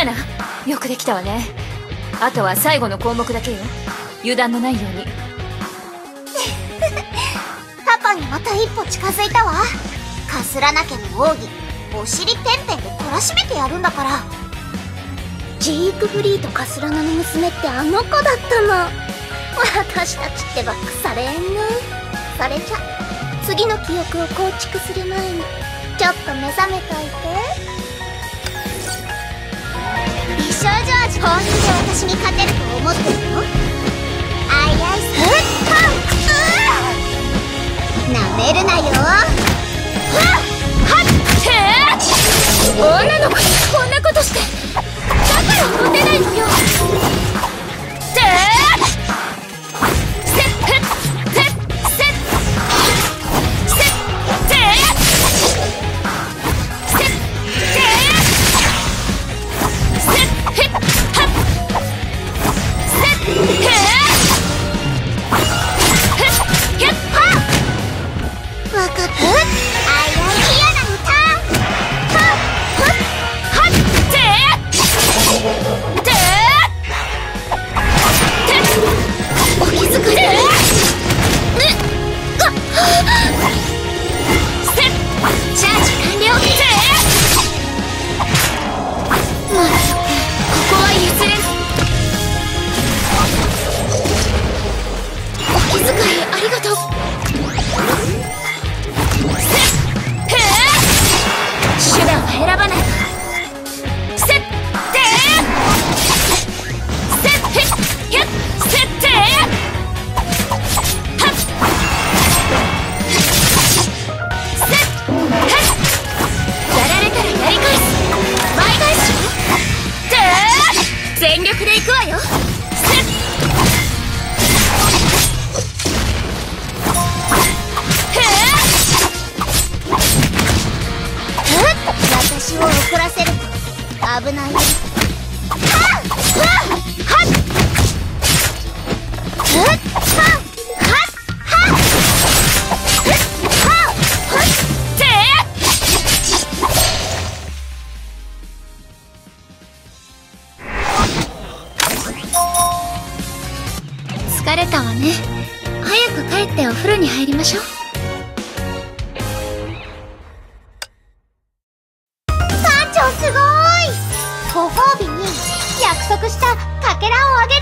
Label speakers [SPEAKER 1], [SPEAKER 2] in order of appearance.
[SPEAKER 1] アナよくできたわね。あとは最後の項目だけよ。油断のないように。
[SPEAKER 2] パパにまた一歩近づいたわ。かすらな家の奥義お尻ペンペンで懲らしめてやるんだから。ジークフリーとカスラナの娘ってあの子だったの。私たちってば腐れんぬそれじゃ次の記憶を構築する前にちょっと目覚めといて。本気で私に勝てると思ってるの？アイアイスチャージ完了怒らせる。危ない。疲れたわね。早く帰ってお風呂に入りましょう。ご褒美に約束したかけらをあげる